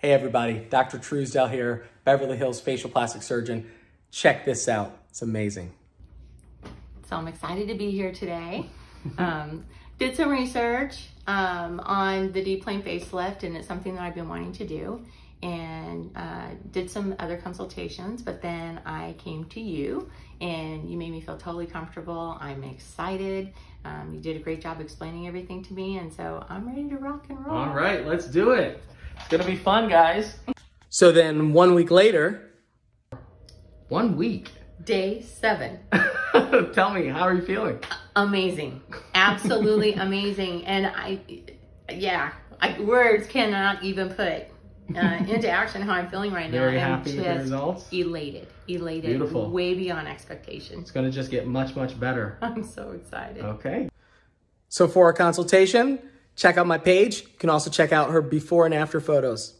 Hey everybody, Dr. Truesdale here, Beverly Hills facial plastic surgeon. Check this out, it's amazing. So I'm excited to be here today. Um, did some research um, on the deep plane facelift and it's something that I've been wanting to do and uh, did some other consultations, but then I came to you and you made me feel totally comfortable. I'm excited. Um, you did a great job explaining everything to me and so I'm ready to rock and roll. All right, let's do it. It's gonna be fun, guys. So then one week later, One week. Day seven. Tell me, how are you feeling? amazing absolutely amazing and i yeah I, words cannot even put uh, into action how i'm feeling right now Very i'm happy with the results? elated elated Beautiful. way beyond expectations It's gonna just get much, much better. i'm so excited Okay. so for a consultation, check out my page. You can also check out her before and after photos.